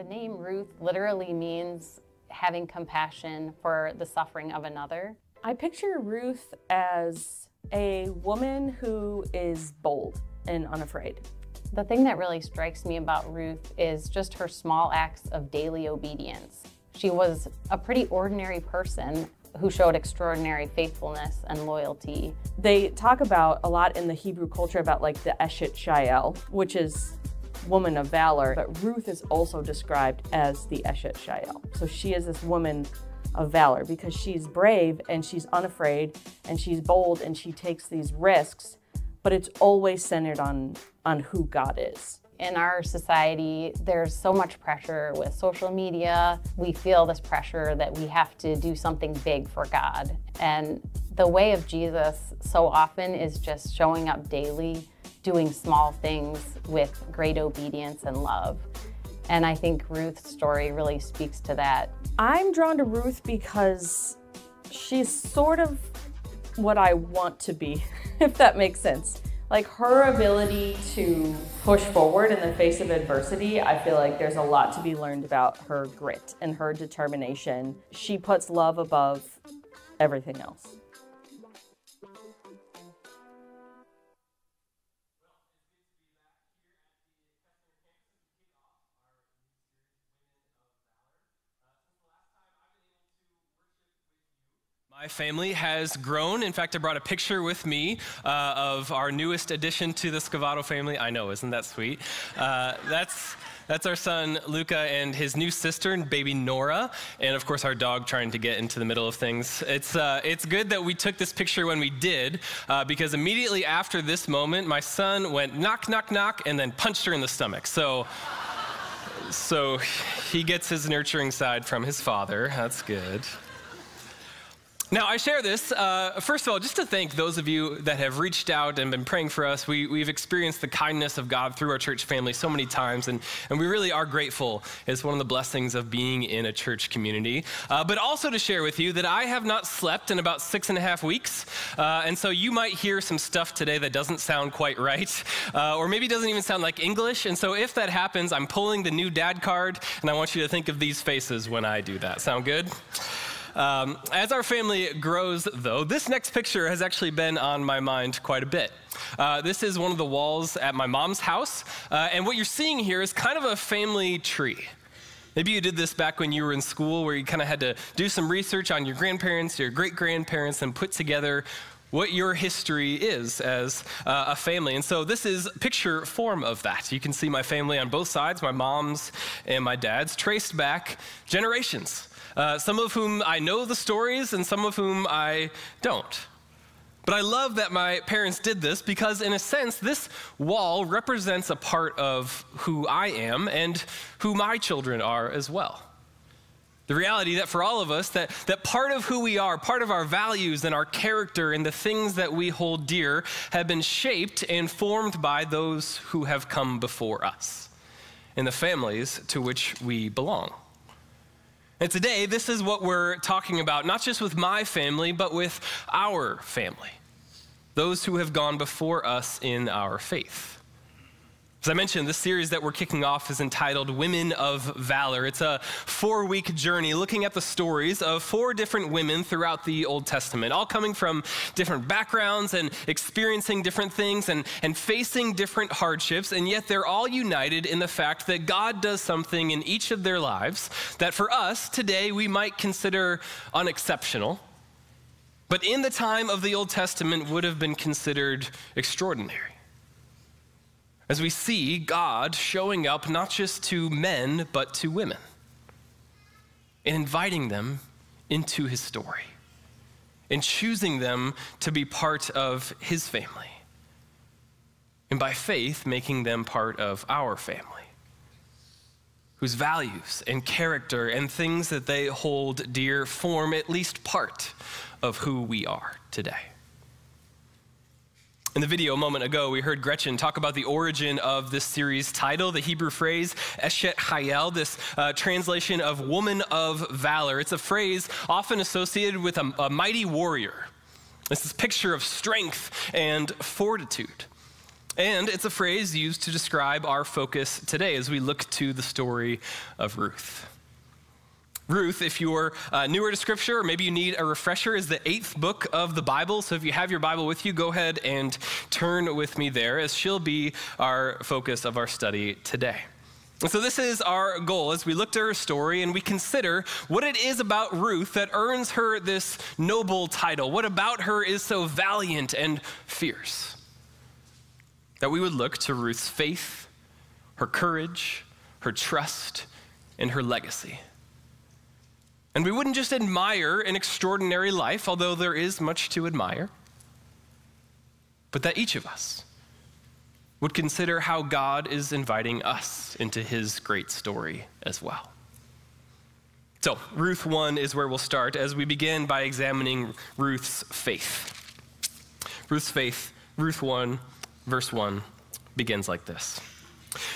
The name Ruth literally means having compassion for the suffering of another. I picture Ruth as a woman who is bold and unafraid. The thing that really strikes me about Ruth is just her small acts of daily obedience. She was a pretty ordinary person who showed extraordinary faithfulness and loyalty. They talk about a lot in the Hebrew culture about like the Eshet Chayil, which is woman of valor, but Ruth is also described as the Eshet Chayil. So she is this woman of valor because she's brave and she's unafraid and she's bold and she takes these risks, but it's always centered on, on who God is. In our society, there's so much pressure with social media. We feel this pressure that we have to do something big for God. And the way of Jesus so often is just showing up daily, doing small things with great obedience and love. And I think Ruth's story really speaks to that. I'm drawn to Ruth because she's sort of what I want to be, if that makes sense. Like her ability to push forward in the face of adversity, I feel like there's a lot to be learned about her grit and her determination. She puts love above everything else. My family has grown. In fact, I brought a picture with me uh, of our newest addition to the Scavotto family. I know, isn't that sweet? Uh, that's. That's our son Luca and his new sister and baby Nora, and of course our dog trying to get into the middle of things. It's uh, it's good that we took this picture when we did, uh, because immediately after this moment, my son went knock knock knock and then punched her in the stomach. So. So he gets his nurturing side from his father. That's good. Now, I share this, uh, first of all, just to thank those of you that have reached out and been praying for us. We, we've experienced the kindness of God through our church family so many times, and, and we really are grateful. It's one of the blessings of being in a church community. Uh, but also to share with you that I have not slept in about six and a half weeks, uh, and so you might hear some stuff today that doesn't sound quite right, uh, or maybe doesn't even sound like English. And so if that happens, I'm pulling the new dad card, and I want you to think of these faces when I do that. Sound good? Um, as our family grows, though, this next picture has actually been on my mind quite a bit. Uh, this is one of the walls at my mom's house, uh, and what you're seeing here is kind of a family tree. Maybe you did this back when you were in school, where you kind of had to do some research on your grandparents, your great grandparents, and put together what your history is as uh, a family. And so this is picture form of that. You can see my family on both sides, my mom's and my dad's, traced back generations uh, some of whom I know the stories and some of whom I don't. But I love that my parents did this because, in a sense, this wall represents a part of who I am and who my children are as well. The reality that for all of us, that, that part of who we are, part of our values and our character and the things that we hold dear have been shaped and formed by those who have come before us and the families to which we belong. And today, this is what we're talking about, not just with my family, but with our family, those who have gone before us in our faith. As I mentioned, this series that we're kicking off is entitled Women of Valor. It's a four week journey looking at the stories of four different women throughout the Old Testament, all coming from different backgrounds and experiencing different things and, and facing different hardships, and yet they're all united in the fact that God does something in each of their lives that for us today we might consider unexceptional, but in the time of the Old Testament would have been considered extraordinary as we see God showing up not just to men, but to women, and inviting them into his story, and choosing them to be part of his family, and by faith, making them part of our family. Whose values and character and things that they hold dear form at least part of who we are today. In the video a moment ago, we heard Gretchen talk about the origin of this series title, the Hebrew phrase Eshet Chayil, this uh, translation of woman of valor. It's a phrase often associated with a, a mighty warrior. It's this picture of strength and fortitude. And it's a phrase used to describe our focus today as we look to the story of Ruth. Ruth, if you're uh, newer to Scripture, or maybe you need a refresher, is the eighth book of the Bible. So if you have your Bible with you, go ahead and turn with me there, as she'll be our focus of our study today. And so, this is our goal as we look to her story and we consider what it is about Ruth that earns her this noble title. What about her is so valiant and fierce? That we would look to Ruth's faith, her courage, her trust, and her legacy. And we wouldn't just admire an extraordinary life, although there is much to admire, but that each of us would consider how God is inviting us into his great story as well. So, Ruth 1 is where we'll start as we begin by examining Ruth's faith. Ruth's faith, Ruth 1, verse 1, begins like this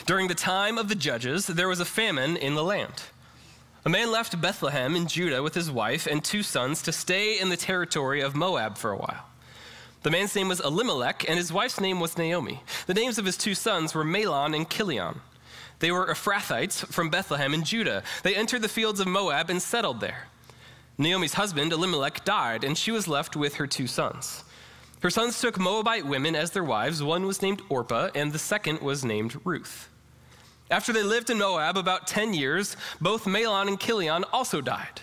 During the time of the judges, there was a famine in the land. A man left Bethlehem in Judah with his wife and two sons to stay in the territory of Moab for a while. The man's name was Elimelech, and his wife's name was Naomi. The names of his two sons were Mahlon and Chilion. They were Ephrathites from Bethlehem in Judah. They entered the fields of Moab and settled there. Naomi's husband, Elimelech, died, and she was left with her two sons. Her sons took Moabite women as their wives. One was named Orpah, and the second was named Ruth. After they lived in Moab about 10 years, both Mahlon and Chilion also died,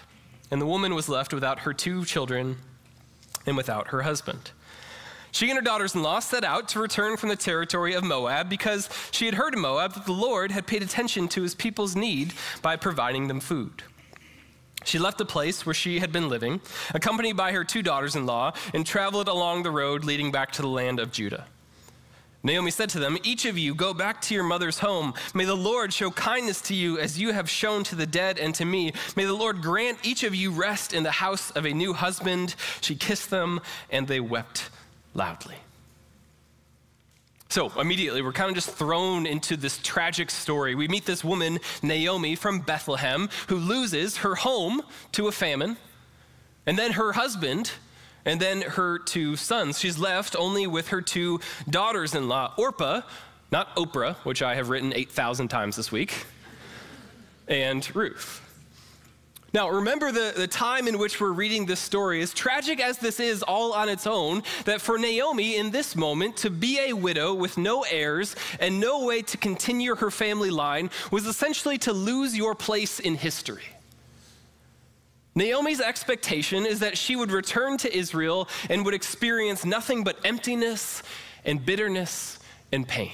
and the woman was left without her two children and without her husband. She and her daughters in law set out to return from the territory of Moab because she had heard in Moab that the Lord had paid attention to his people's need by providing them food. She left the place where she had been living, accompanied by her two daughters in law, and traveled along the road leading back to the land of Judah. Naomi said to them, Each of you go back to your mother's home. May the Lord show kindness to you as you have shown to the dead and to me. May the Lord grant each of you rest in the house of a new husband. She kissed them, and they wept loudly. So immediately, we're kind of just thrown into this tragic story. We meet this woman, Naomi, from Bethlehem, who loses her home to a famine, and then her husband and then her two sons. She's left only with her two daughters in law, Orpah, not Oprah, which I have written 8,000 times this week, and Ruth. Now, remember the, the time in which we're reading this story, as tragic as this is all on its own, that for Naomi in this moment to be a widow with no heirs and no way to continue her family line was essentially to lose your place in history. Naomi's expectation is that she would return to Israel and would experience nothing but emptiness and bitterness and pain.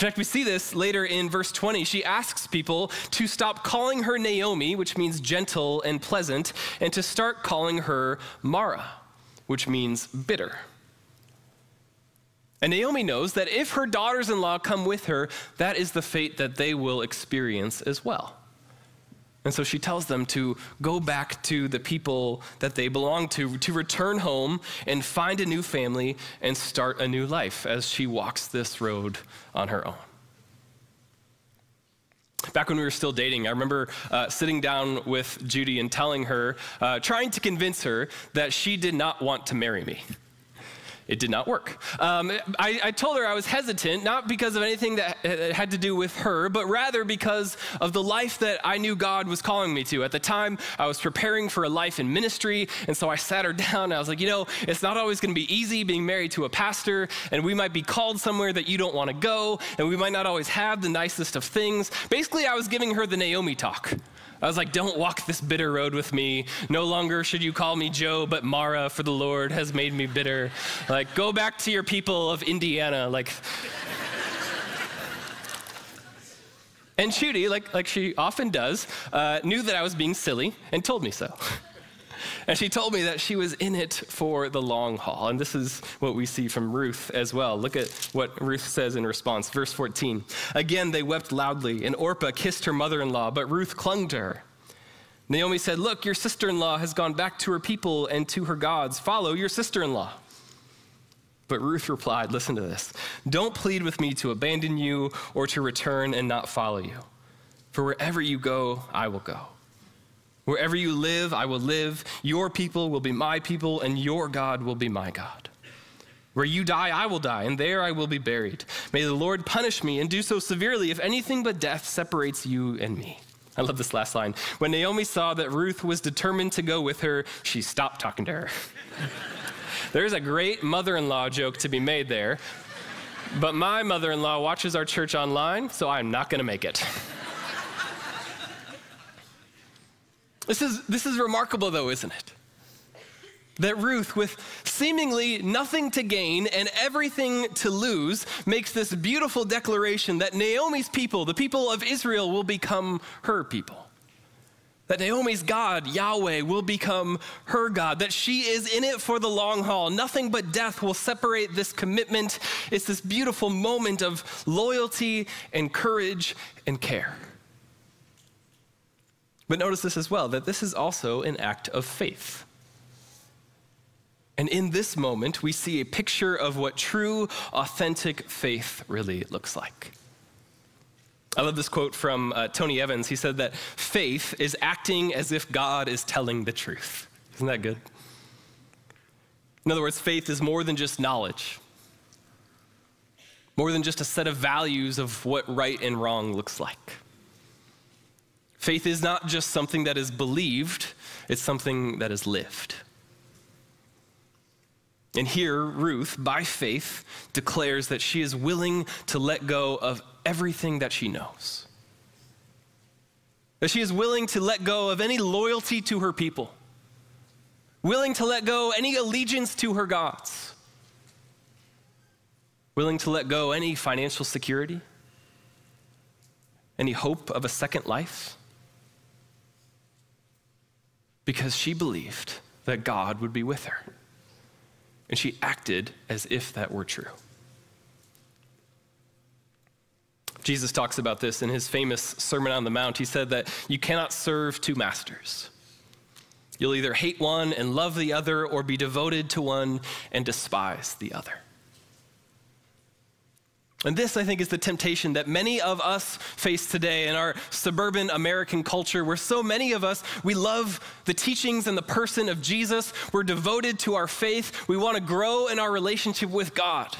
In fact, we see this later in verse 20. She asks people to stop calling her Naomi, which means gentle and pleasant, and to start calling her Mara, which means bitter. And Naomi knows that if her daughters in law come with her, that is the fate that they will experience as well. And so she tells them to go back to the people that they belong to, to return home and find a new family and start a new life as she walks this road on her own. Back when we were still dating, I remember uh, sitting down with Judy and telling her, uh, trying to convince her that she did not want to marry me it did not work. Um, I, I, told her I was hesitant, not because of anything that had to do with her, but rather because of the life that I knew God was calling me to. At the time, I was preparing for a life in ministry, and so I sat her down. I was like, you know, it's not always going to be easy being married to a pastor, and we might be called somewhere that you don't want to go, and we might not always have the nicest of things. Basically, I was giving her the Naomi talk. I was like, don't walk this bitter road with me. No longer should you call me Joe, but Mara, for the Lord has made me bitter. Like, go back to your people of Indiana. Like, and Judy, like, like she often does, uh, knew that I was being silly and told me so. And she told me that she was in it for the long haul. And this is what we see from Ruth as well. Look at what Ruth says in response. Verse 14. Again, they wept loudly, and Orpah kissed her mother in law, but Ruth clung to her. Naomi said, Look, your sister in law has gone back to her people and to her gods. Follow your sister in law. But Ruth replied, Listen to this. Don't plead with me to abandon you or to return and not follow you. For wherever you go, I will go. Wherever you live, I will live. Your people will be my people, and your God will be my God. Where you die, I will die, and there I will be buried. May the Lord punish me and do so severely if anything but death separates you and me. I love this last line. When Naomi saw that Ruth was determined to go with her, she stopped talking to her. There's a great mother in law joke to be made there, but my mother in law watches our church online, so I'm not going to make it. this, is, this is remarkable, though, isn't it? that Ruth, with seemingly nothing to gain and everything to lose, makes this beautiful declaration that Naomi's people, the people of Israel, will become her people. That Naomi's God, Yahweh, will become her God, that she is in it for the long haul. Nothing but death will separate this commitment. It's this beautiful moment of loyalty and courage and care. But notice this as well that this is also an act of faith. And in this moment, we see a picture of what true, authentic faith really looks like. I love this quote from uh, Tony Evans. He said that faith is acting as if God is telling the truth. Isn't that good? In other words, faith is more than just knowledge, more than just a set of values of what right and wrong looks like. Faith is not just something that is believed, it's something that is lived. And here, Ruth, by faith, declares that she is willing to let go of everything that she knows. That she is willing to let go of any loyalty to her people, willing to let go any allegiance to her gods, willing to let go any financial security, any hope of a second life, because she believed that God would be with her and she acted as if that were true. Jesus talks about this in his famous Sermon on the Mount. He said that you cannot serve two masters. You'll either hate one and love the other, or be devoted to one and despise the other. And this, I think, is the temptation that many of us face today in our suburban American culture, where so many of us, we love the teachings and the person of Jesus. We're devoted to our faith. We want to grow in our relationship with God.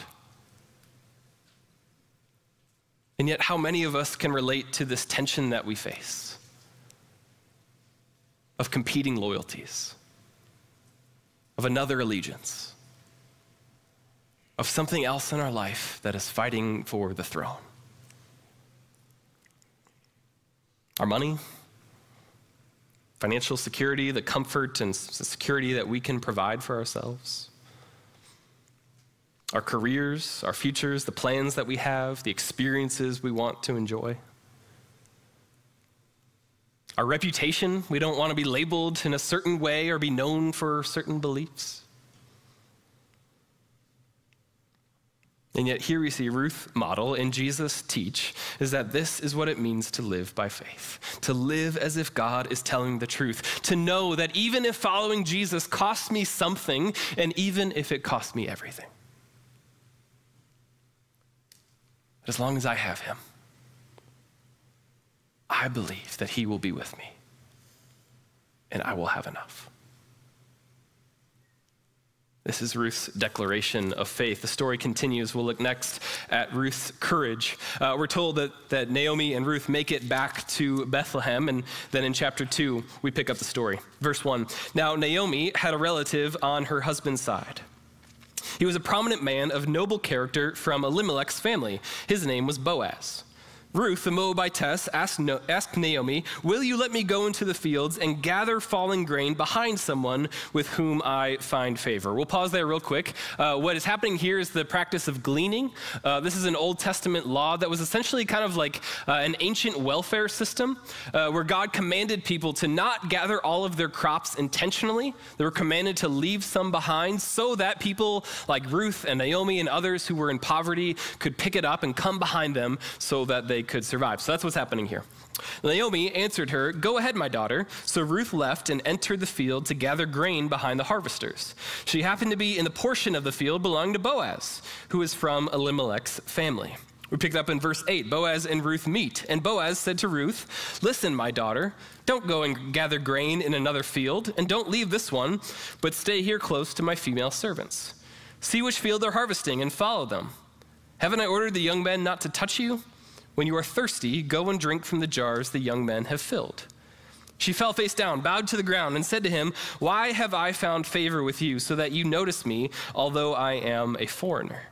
And yet, how many of us can relate to this tension that we face of competing loyalties, of another allegiance? Of something else in our life that is fighting for the throne. Our money, financial security, the comfort and security that we can provide for ourselves, our careers, our futures, the plans that we have, the experiences we want to enjoy. Our reputation, we don't want to be labeled in a certain way or be known for certain beliefs. And yet, here we see Ruth model and Jesus teach is that this is what it means to live by faith. To live as if God is telling the truth. To know that even if following Jesus costs me something, and even if it costs me everything, as long as I have Him, I believe that He will be with me, and I will have enough. This is Ruth's declaration of faith. The story continues. We'll look next at Ruth's courage. Uh, we're told that, that Naomi and Ruth make it back to Bethlehem, and then in chapter 2, we pick up the story. Verse 1 Now, Naomi had a relative on her husband's side. He was a prominent man of noble character from Elimelech's family. His name was Boaz. Ruth, the Moabitess, asked, no, asked, Naomi, Will you let me go into the fields and gather falling grain behind someone with whom I find favor? We'll pause there real quick. Uh, what is happening here is the practice of gleaning. Uh, this is an Old Testament law that was essentially kind of like uh, an ancient welfare system uh, where God commanded people to not gather all of their crops intentionally. They were commanded to leave some behind so that people like Ruth and Naomi and others who were in poverty could pick it up and come behind them so that they they could survive. So that's what's happening here. Naomi answered her, Go ahead, my daughter. So Ruth left and entered the field to gather grain behind the harvesters. She happened to be in the portion of the field belonging to Boaz, who is from Elimelech's family. We picked up in verse 8 Boaz and Ruth meet. And Boaz said to Ruth, Listen, my daughter, don't go and gather grain in another field, and don't leave this one, but stay here close to my female servants. See which field they're harvesting and follow them. Haven't I ordered the young men not to touch you? When you are thirsty, go and drink from the jars the young men have filled. She fell face down, bowed to the ground, and said to him, Why have I found favor with you, so that you notice me, although I am a foreigner?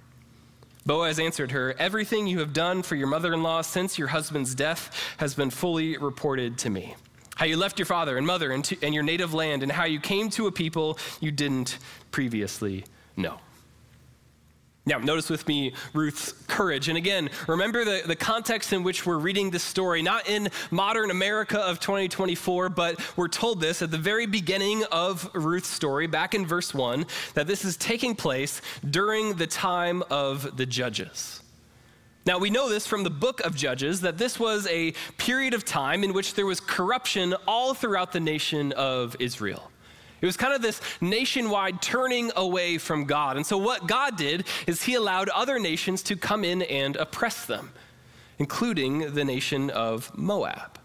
Boaz answered her, Everything you have done for your mother in law since your husband's death has been fully reported to me. How you left your father and mother and, to, and your native land, and how you came to a people you didn't previously know. Now, notice with me Ruth's courage. And again, remember the, the context in which we're reading this story, not in modern America of 2024, but we're told this at the very beginning of Ruth's story, back in verse 1, that this is taking place during the time of the judges. Now, we know this from the book of Judges that this was a period of time in which there was corruption all throughout the nation of Israel. It was kind of this nationwide turning away from God. And so, what God did is He allowed other nations to come in and oppress them, including the nation of Moab.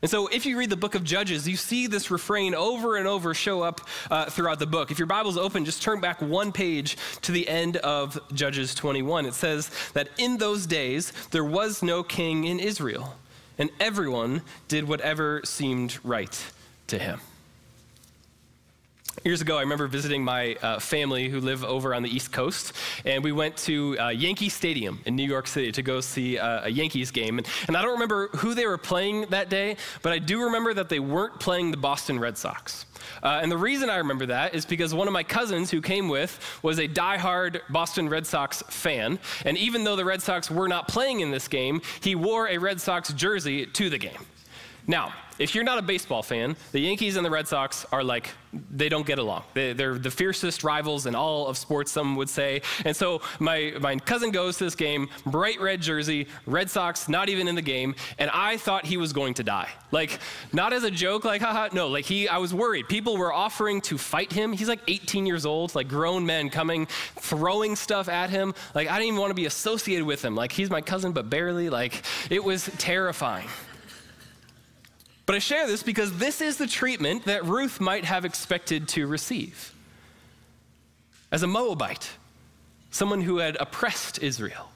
And so, if you read the book of Judges, you see this refrain over and over show up uh, throughout the book. If your Bible's open, just turn back one page to the end of Judges 21. It says that in those days there was no king in Israel, and everyone did whatever seemed right to him. Years ago, I remember visiting my uh, family who live over on the East Coast, and we went to uh, Yankee Stadium in New York City to go see uh, a Yankees game. And, and, I don't remember who they were playing that day, but I do remember that they weren't playing the Boston Red Sox. Uh, and the reason I remember that is because one of my cousins who came with was a die-hard Boston Red Sox fan. And even though the Red Sox were not playing in this game, he wore a Red Sox jersey to the game. Now, if you're not a baseball fan, the Yankees and the Red Sox are like, they don't get along. They, are the fiercest rivals in all of sports, some would say. And so my, my cousin goes to this game, bright red jersey, Red Sox not even in the game, and I thought he was going to die. Like, not as a joke, like, haha, no, like he, I was worried. People were offering to fight him. He's like 18 years old, like grown men coming, throwing stuff at him. Like, I didn't even want to be associated with him. Like, he's my cousin, but barely. Like, it was terrifying. But I share this because this is the treatment that Ruth might have expected to receive. As a Moabite, someone who had oppressed Israel,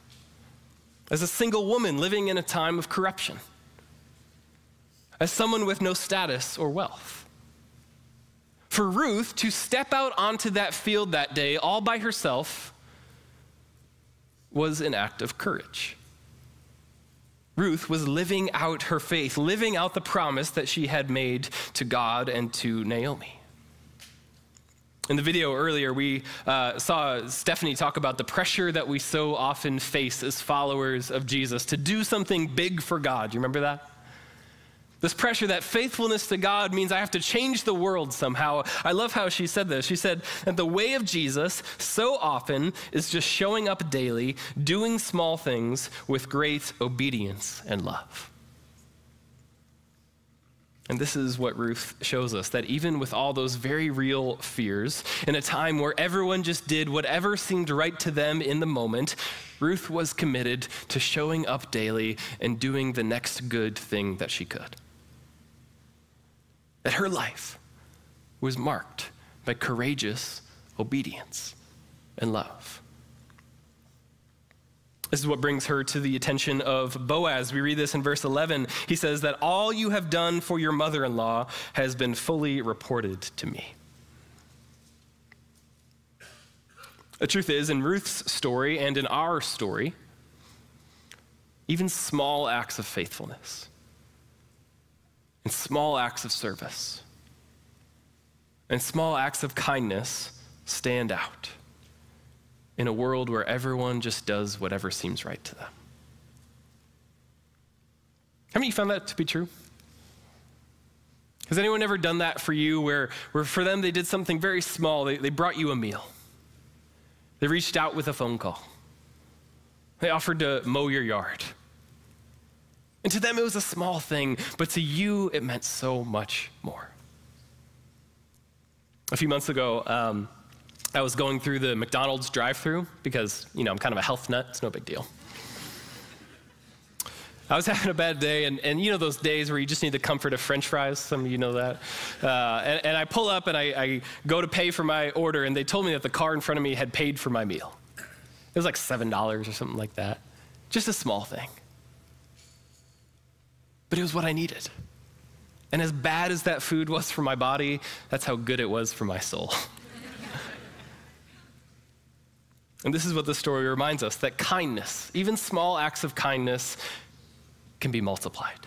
as a single woman living in a time of corruption, as someone with no status or wealth. For Ruth to step out onto that field that day all by herself was an act of courage. Ruth was living out her faith, living out the promise that she had made to God and to Naomi. In the video earlier, we uh, saw Stephanie talk about the pressure that we so often face as followers of Jesus to do something big for God. You remember that? This pressure that faithfulness to God means I have to change the world somehow. I love how she said this. She said that the way of Jesus so often is just showing up daily, doing small things with great obedience and love. And this is what Ruth shows us that even with all those very real fears, in a time where everyone just did whatever seemed right to them in the moment, Ruth was committed to showing up daily and doing the next good thing that she could that her life was marked by courageous obedience and love. This is what brings her to the attention of Boaz. We read this in verse 11. He says that all you have done for your mother in law has been fully reported to me. The truth is, in Ruth's story and in our story, even small acts of faithfulness and small acts of service and small acts of kindness stand out in a world where everyone just does whatever seems right to them. Of you found that to be true? Has anyone ever done that for you where, where for them they did something very small? They, they brought you a meal, they reached out with a phone call, they offered to mow your yard. And to them, it was a small thing, but to you, it meant so much more. A few months ago, um, I was going through the McDonald's drive through because, you know, I'm kind of a health nut. It's no big deal. I was having a bad day, and, and you know those days where you just need the comfort of french fries? Some of you know that. Uh, and, and, I pull up and I, I go to pay for my order, and they told me that the car in front of me had paid for my meal. It was like $7 or something like that. Just a small thing. But it was what I needed. And as bad as that food was for my body, that's how good it was for my soul. and this is what the story reminds us that kindness, even small acts of kindness, can be multiplied.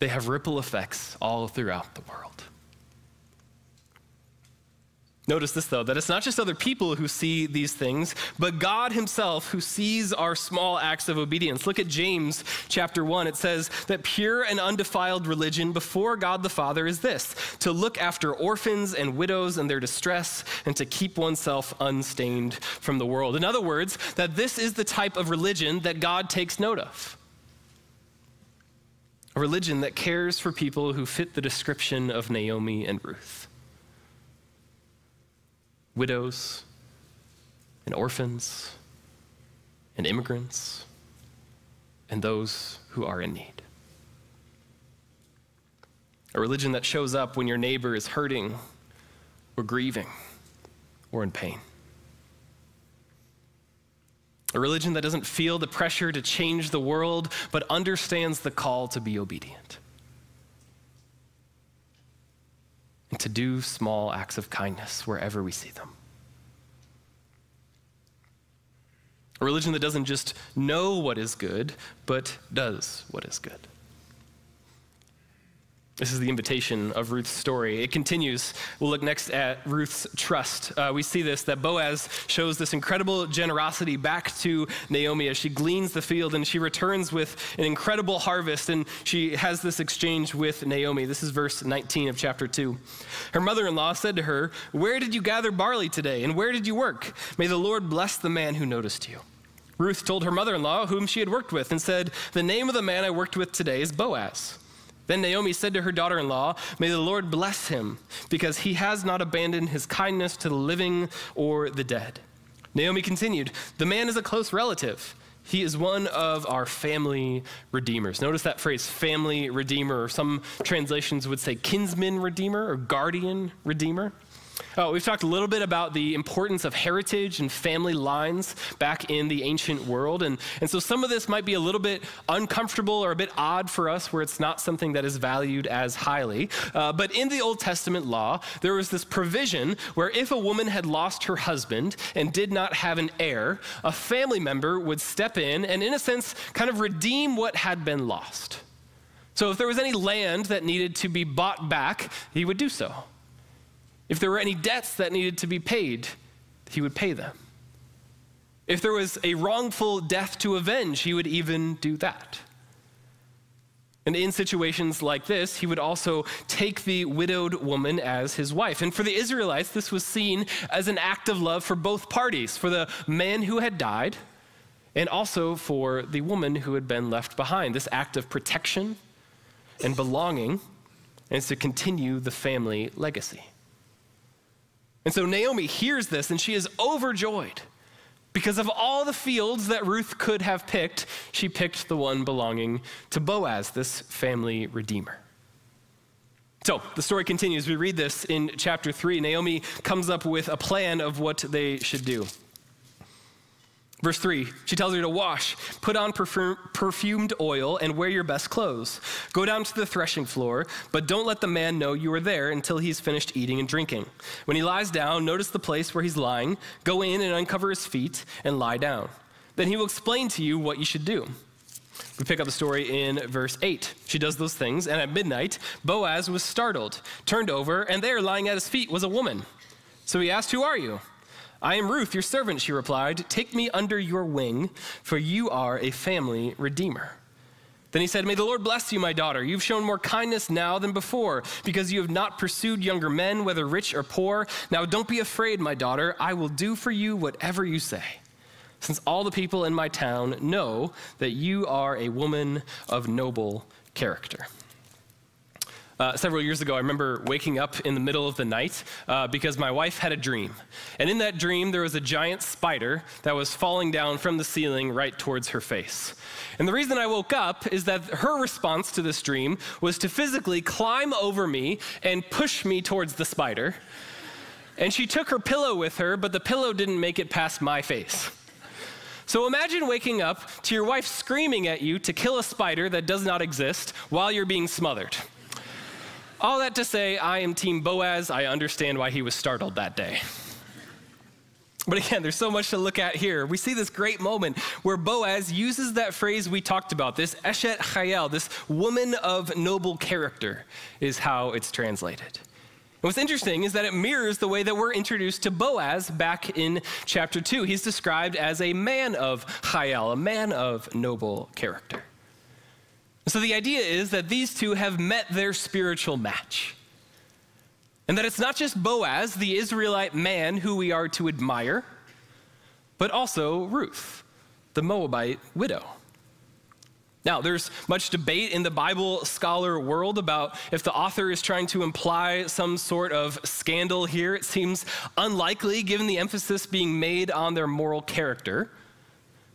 They have ripple effects all throughout the world. Notice this, though, that it's not just other people who see these things, but God Himself who sees our small acts of obedience. Look at James chapter 1. It says that pure and undefiled religion before God the Father is this to look after orphans and widows in their distress and to keep oneself unstained from the world. In other words, that this is the type of religion that God takes note of. A religion that cares for people who fit the description of Naomi and Ruth widows and orphans and immigrants and those who are in need. A religion that shows up when your neighbor is hurting or grieving or in pain. A religion that doesn't feel the pressure to change the world, but understands the call to be obedient. And to do small acts of kindness wherever we see them. A religion that doesn't just know what is good, but does what is good. This is the invitation of Ruth's story. It continues. We'll look next at Ruth's trust. Uh, we see this that Boaz shows this incredible generosity back to Naomi as she gleans the field and she returns with an incredible harvest and she has this exchange with Naomi. This is verse 19 of chapter 2. Her mother in law said to her, Where did you gather barley today and where did you work? May the Lord bless the man who noticed you. Ruth told her mother in law, whom she had worked with, and said, The name of the man I worked with today is Boaz. Then Naomi said to her daughter in law, May the Lord bless him, because he has not abandoned his kindness to the living or the dead. Naomi continued, The man is a close relative. He is one of our family redeemers. Notice that phrase, family redeemer, or some translations would say kinsman redeemer or guardian redeemer. Oh, we've talked a little bit about the importance of heritage and family lines back in the ancient world. And, and so some of this might be a little bit uncomfortable or a bit odd for us where it's not something that is valued as highly. Uh, but in the Old Testament law, there was this provision where if a woman had lost her husband and did not have an heir, a family member would step in and, in a sense, kind of redeem what had been lost. So if there was any land that needed to be bought back, he would do so. If there were any debts that needed to be paid, he would pay them. If there was a wrongful death to avenge, he would even do that. And in situations like this, he would also take the widowed woman as his wife. And for the Israelites, this was seen as an act of love for both parties for the man who had died, and also for the woman who had been left behind. This act of protection and belonging is to continue the family legacy. And so Naomi hears this and she is overjoyed. Because of all the fields that Ruth could have picked, she picked the one belonging to Boaz, this family redeemer. So the story continues. We read this in chapter 3. Naomi comes up with a plan of what they should do. Verse 3, she tells her to wash, put on perfumed oil, and wear your best clothes. Go down to the threshing floor, but don't let the man know you are there until he's finished eating and drinking. When he lies down, notice the place where he's lying, go in and uncover his feet, and lie down. Then he will explain to you what you should do. We pick up the story in verse 8. She does those things, and at midnight, Boaz was startled, turned over, and there, lying at his feet, was a woman. So he asked, Who are you? I am Ruth, your servant, she replied. Take me under your wing, for you are a family redeemer. Then he said, May the Lord bless you, my daughter. You've shown more kindness now than before, because you have not pursued younger men, whether rich or poor. Now don't be afraid, my daughter. I will do for you whatever you say, since all the people in my town know that you are a woman of noble character. Uh, several years ago, I remember waking up in the middle of the night uh, because my wife had a dream. And in that dream, there was a giant spider that was falling down from the ceiling right towards her face. And the reason I woke up is that her response to this dream was to physically climb over me and push me towards the spider. And she took her pillow with her, but the pillow didn't make it past my face. So imagine waking up to your wife screaming at you to kill a spider that does not exist while you're being smothered. All that to say, I am Team Boaz. I understand why he was startled that day. But again, there's so much to look at here. We see this great moment where Boaz uses that phrase we talked about, this Eshet Chayil, this woman of noble character, is how it's translated. And what's interesting is that it mirrors the way that we're introduced to Boaz back in chapter 2. He's described as a man of Chayil, a man of noble character. So the idea is that these two have met their spiritual match. And that it's not just Boaz, the Israelite man who we are to admire, but also Ruth, the Moabite widow. Now, there's much debate in the Bible scholar world about if the author is trying to imply some sort of scandal here. It seems unlikely given the emphasis being made on their moral character.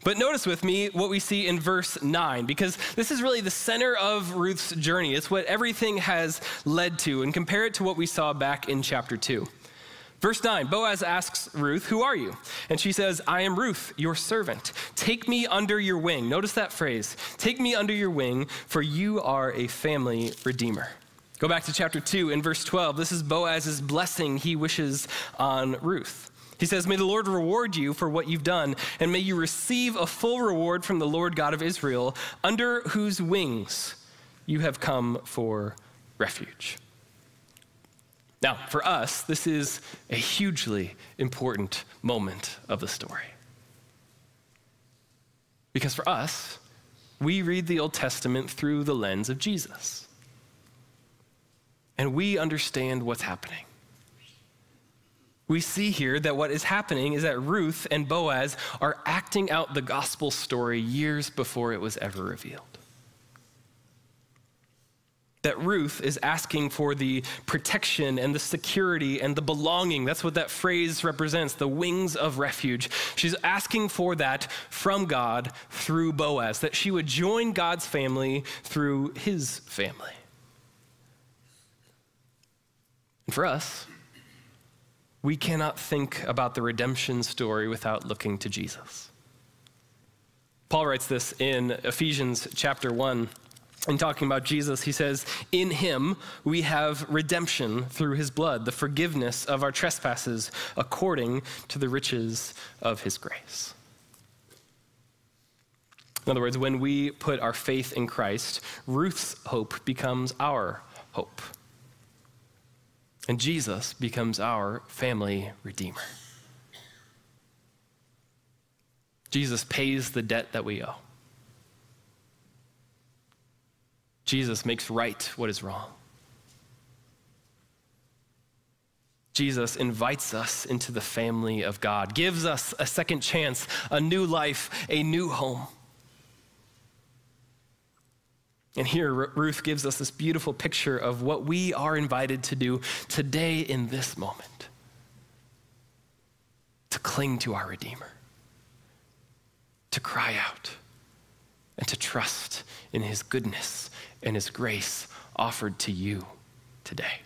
But notice with me what we see in verse 9, because this is really the center of Ruth's journey. It's what everything has led to, and compare it to what we saw back in chapter 2. Verse 9 Boaz asks Ruth, Who are you? And she says, I am Ruth, your servant. Take me under your wing. Notice that phrase Take me under your wing, for you are a family redeemer. Go back to chapter 2 in verse 12. This is Boaz's blessing he wishes on Ruth. He says, May the Lord reward you for what you've done, and may you receive a full reward from the Lord God of Israel, under whose wings you have come for refuge. Now, for us, this is a hugely important moment of the story. Because for us, we read the Old Testament through the lens of Jesus. And we understand what's happening we see here that what is happening is that Ruth and Boaz are acting out the gospel story years before it was ever revealed. That Ruth is asking for the protection and the security and the belonging. That's what that phrase represents the wings of refuge. She's asking for that from God through Boaz, that she would join God's family through his family. And for us, we cannot think about the redemption story without looking to Jesus. Paul writes this in Ephesians chapter 1. In talking about Jesus, he says, In him we have redemption through his blood, the forgiveness of our trespasses according to the riches of his grace. In other words, when we put our faith in Christ, Ruth's hope becomes our hope. And Jesus becomes our family redeemer. Jesus pays the debt that we owe. Jesus makes right what is wrong. Jesus invites us into the family of God, gives us a second chance, a new life, a new home. And here, Ruth gives us this beautiful picture of what we are invited to do today in this moment. To cling to our Redeemer, to cry out, and to trust in His goodness and His grace offered to you today.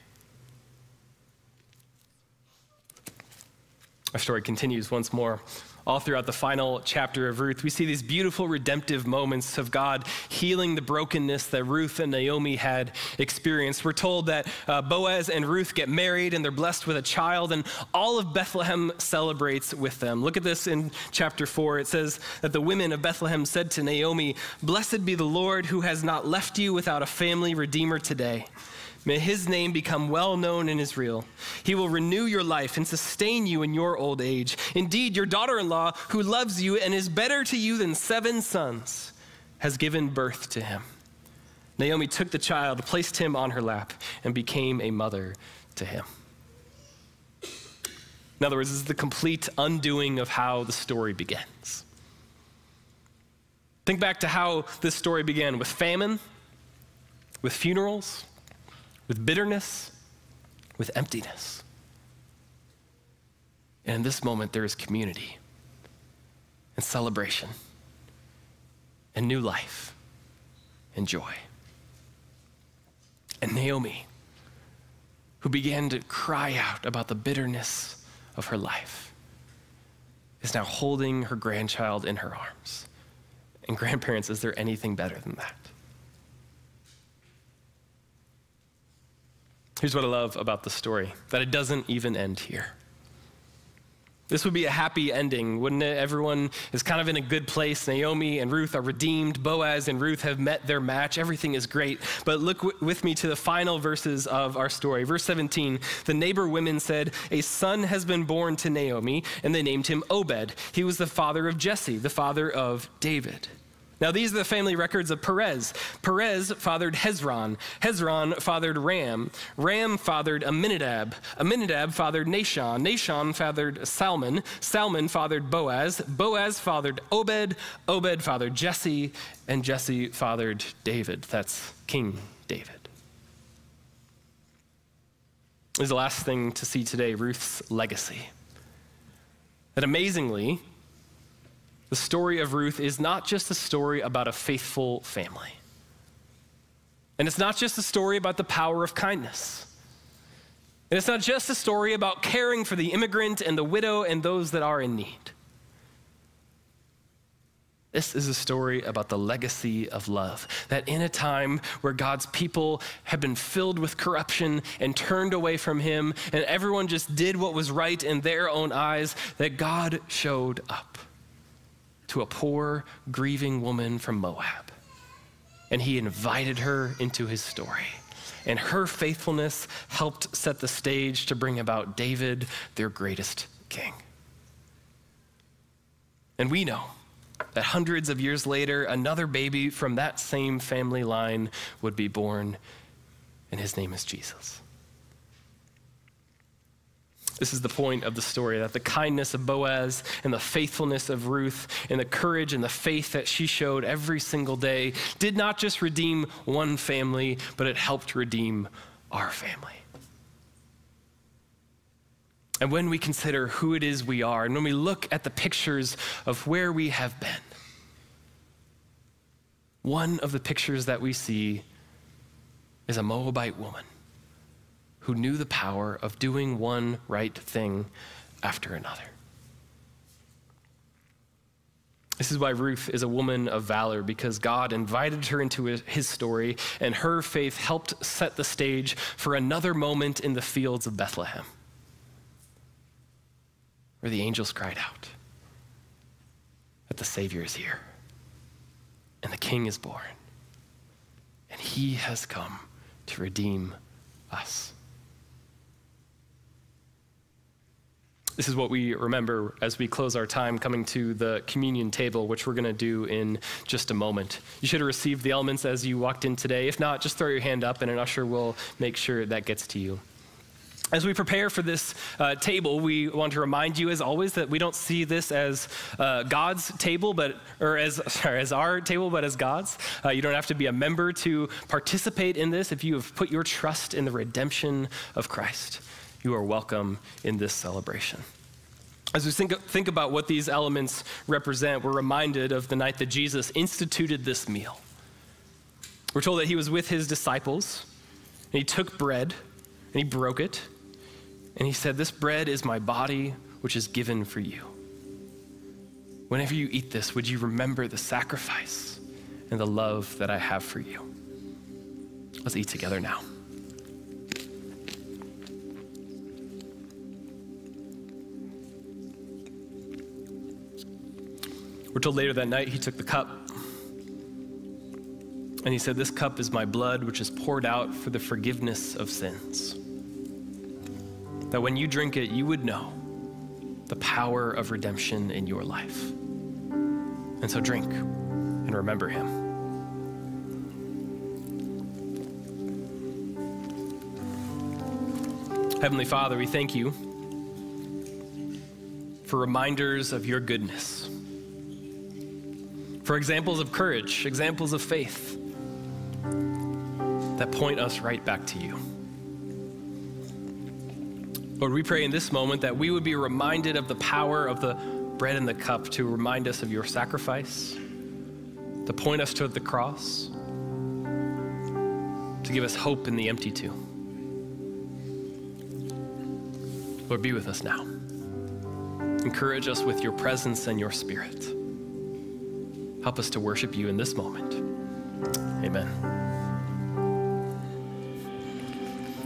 Our story continues once more all throughout the final chapter of Ruth, we see these beautiful redemptive moments of God healing the brokenness that Ruth and Naomi had experienced. We're told that uh, Boaz and Ruth get married and they're blessed with a child, and all of Bethlehem celebrates with them. Look at this in chapter 4. It says that the women of Bethlehem said to Naomi, Blessed be the Lord who has not left you without a family redeemer today. May his name become well known in Israel. He will renew your life and sustain you in your old age. Indeed, your daughter in law, who loves you and is better to you than seven sons, has given birth to him. Naomi took the child, placed him on her lap, and became a mother to him. In other words, this is the complete undoing of how the story begins. Think back to how this story began with famine, with funerals with bitterness, with emptiness. And in this moment, there is community and celebration and new life and joy. And Naomi, who began to cry out about the bitterness of her life, is now holding her grandchild in her arms. And grandparents, is there anything better than that? Here's what I love about the story that it doesn't even end here. This would be a happy ending, wouldn't it? Everyone is kind of in a good place. Naomi and Ruth are redeemed. Boaz and Ruth have met their match. Everything is great. But look with me to the final verses of our story. Verse 17 The neighbor women said, A son has been born to Naomi, and they named him Obed. He was the father of Jesse, the father of David. Now, these are the family records of Perez. Perez fathered Hezron. Hezron fathered Ram. Ram fathered Aminadab. Aminadab fathered Nahshon. Nahshon fathered Salmon. Salmon fathered Boaz. Boaz fathered Obed. Obed fathered Jesse. And Jesse fathered David. That's King David. This is the last thing to see today Ruth's legacy. That amazingly, the story of Ruth is not just a story about a faithful family. And it's not just a story about the power of kindness. And it's not just a story about caring for the immigrant and the widow and those that are in need. This is a story about the legacy of love. That in a time where God's people had been filled with corruption and turned away from Him, and everyone just did what was right in their own eyes, that God showed up to a poor, grieving woman from Moab. And he invited her into his story. And her faithfulness helped set the stage to bring about David, their greatest king. And we know that hundreds of years later, another baby from that same family line would be born, and his name is Jesus. This is the point of the story that the kindness of Boaz and the faithfulness of Ruth and the courage and the faith that she showed every single day did not just redeem one family, but it helped redeem our family. And when we consider who it is we are, and when we look at the pictures of where we have been, one of the pictures that we see is a Moabite woman who knew the power of doing one right thing after another. This is why Ruth is a woman of valor, because God invited her into his story, and her faith helped set the stage for another moment in the fields of Bethlehem, where the angels cried out that the Savior is here, and the King is born, and he has come to redeem us. This is what we remember as we close our time coming to the communion table, which we're going to do in just a moment. You should have received the elements as you walked in today. If not, just throw your hand up and an usher will make sure that gets to you. As we prepare for this uh, table, we want to remind you, as always, that we don't see this as uh, God's table, but or as sorry, as our table, but as God's. Uh, you don't have to be a member to participate in this if you have put your trust in the redemption of Christ you are welcome in this celebration. As we think, think about what these elements represent, we're reminded of the night that Jesus instituted this meal. We're told that he was with his disciples, and he took bread, and he broke it, and he said, This bread is my body, which is given for you. Whenever you eat this, would you remember the sacrifice and the love that I have for you? Let's eat together now. We're told later that night he took the cup and he said, This cup is my blood, which is poured out for the forgiveness of sins. That when you drink it, you would know the power of redemption in your life. And so drink and remember him. Heavenly Father, we thank you for reminders of your goodness for examples of courage, examples of faith. that point us right back to you. Lord, we pray in this moment that we would be reminded of the power of the bread and the cup to remind us of your sacrifice, to point us to the cross, to give us hope in the empty tomb. Lord, be with us now. Encourage us with your presence and your spirit. Help us to worship you in this moment. Amen.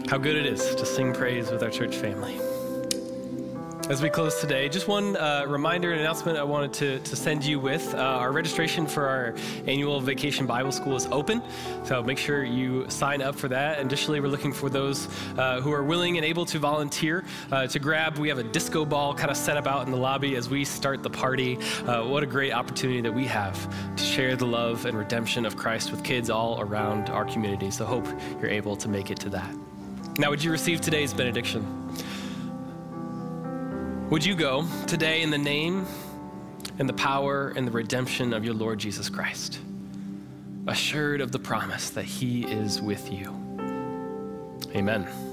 How good it is to sing praise with our church family. As we close today, just one uh, reminder and announcement I wanted to, to send you with. Uh, our registration for our annual Vacation Bible School is open, so make sure you sign up for that. Additionally, we're looking for those uh, who are willing and able to volunteer uh, to grab. We have a disco ball kind of set up out in the lobby as we start the party. Uh, what a great opportunity that we have to share the love and redemption of Christ with kids all around our community. So, hope you're able to make it to that. Now, would you receive today's benediction? Would you go today in the name and the power and the redemption of your Lord Jesus Christ, assured of the promise that he is with you? Amen.